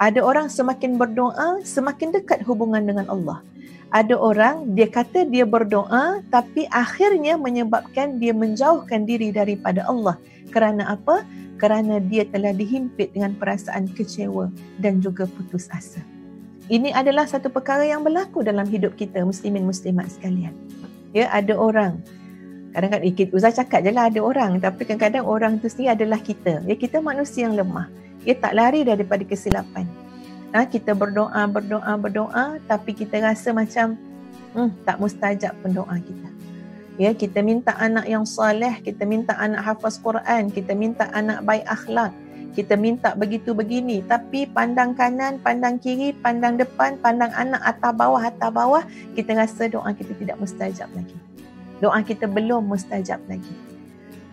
Ada orang semakin berdoa, semakin dekat hubungan dengan Allah. Ada orang dia kata dia berdoa tapi akhirnya menyebabkan dia menjauhkan diri daripada Allah. Kerana apa? Kerana dia telah dihimpit dengan perasaan kecewa dan juga putus asa. Ini adalah satu perkara yang berlaku dalam hidup kita muslimin muslimat sekalian. Ya, ada orang kadang-kadang eh, Uzah cakap je lah ada orang tapi kadang-kadang orang tu sendiri adalah kita. Ya, kita manusia yang lemah ia tak lari daripada kesilapan. Ha, kita berdoa, berdoa, berdoa tapi kita rasa macam hmm, tak mustajab pun doa kita. Ya, kita minta anak yang soleh, kita minta anak hafaz Quran, kita minta anak baik akhlak, kita minta begitu begini tapi pandang kanan, pandang kiri, pandang depan, pandang anak atas bawah, atas bawah, kita rasa doa kita tidak mustajab lagi. Doa kita belum mustajab lagi.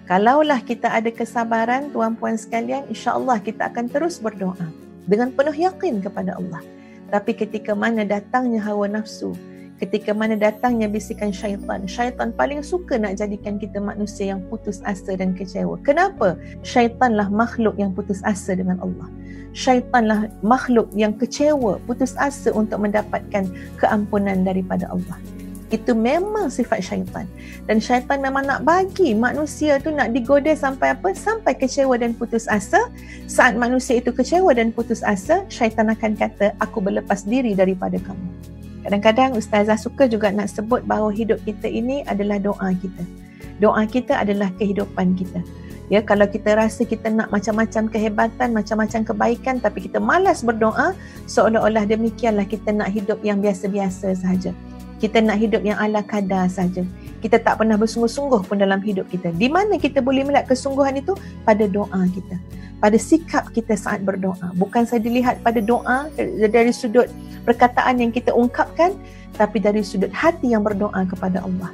Kalaulah kita ada kesabaran tuan-puan sekalian, insya-Allah kita akan terus berdoa dengan penuh yakin kepada Allah. Tapi ketika mana datangnya hawa nafsu, ketika mana datangnya bisikan syaitan, syaitan paling suka nak jadikan kita manusia yang putus asa dan kecewa. Kenapa? Syaitanlah makhluk yang putus asa dengan Allah. Syaitanlah makhluk yang kecewa, putus asa untuk mendapatkan keampunan daripada Allah. Itu memang sifat syaitan. Dan syaitan memang nak bagi manusia tu nak digoda sampai apa? Sampai kecewa dan putus asa. Saat manusia itu kecewa dan putus asa, syaitan akan kata, aku berlepas diri daripada kamu. Kadang-kadang Ustazah suka juga nak sebut bahawa hidup kita ini adalah doa kita. Doa kita adalah kehidupan kita. Ya, kalau kita rasa kita nak macam-macam kehebatan, macam-macam kebaikan tapi kita malas berdoa, seolah-olah demikianlah kita nak hidup yang biasa-biasa sahaja kita nak hidup yang ala kadar saja. Kita tak pernah bersungguh-sungguh pun dalam hidup kita. Di mana kita boleh melihat kesungguhan itu? Pada doa kita. Pada sikap kita saat berdoa. Bukan saya dilihat pada doa dari sudut perkataan yang kita ungkapkan, tapi dari sudut hati yang berdoa kepada Allah.